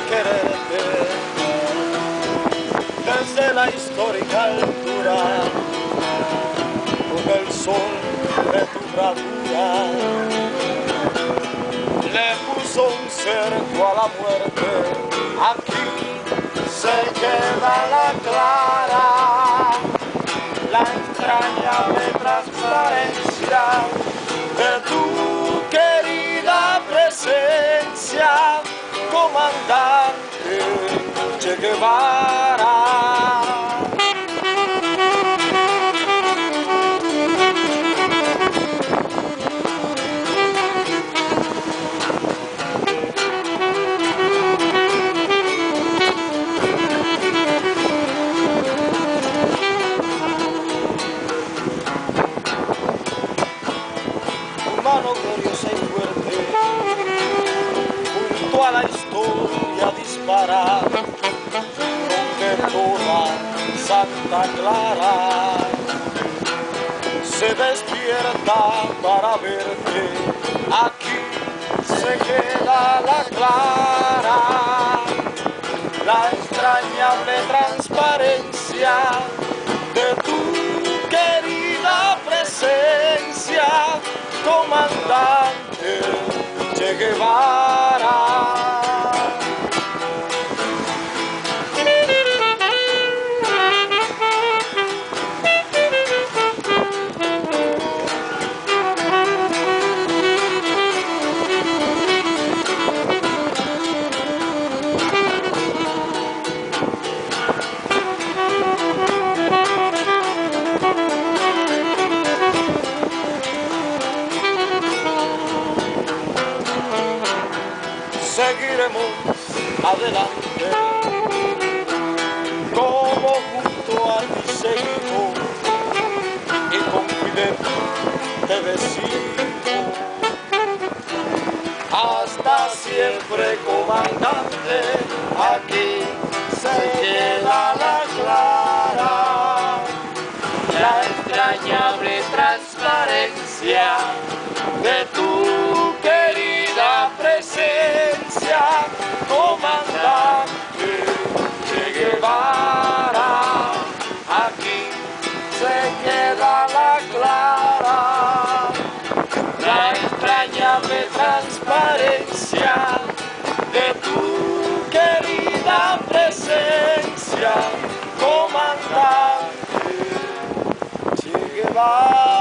verte desde la histórica altura con el sol de tu bravura le puso un cerco a la muerte. Aquí se queda la clara la entrañable transparencia de tu Guevara. mano gloriosa y fuerte, junto a la historia dispara, Santa Clara. Se despierta para verte, aquí se queda la clara, la extrañable transparencia de tu querida presencia comandante Che Guevara. Seguiremos adelante. Como junto a ti seguimos y con Fidel te decimos hasta siempre comandante aquí se queda la clara. La entrañable transparencia de tu querida entrañable transparencia de tu querida presencia, comandante Che Guevara.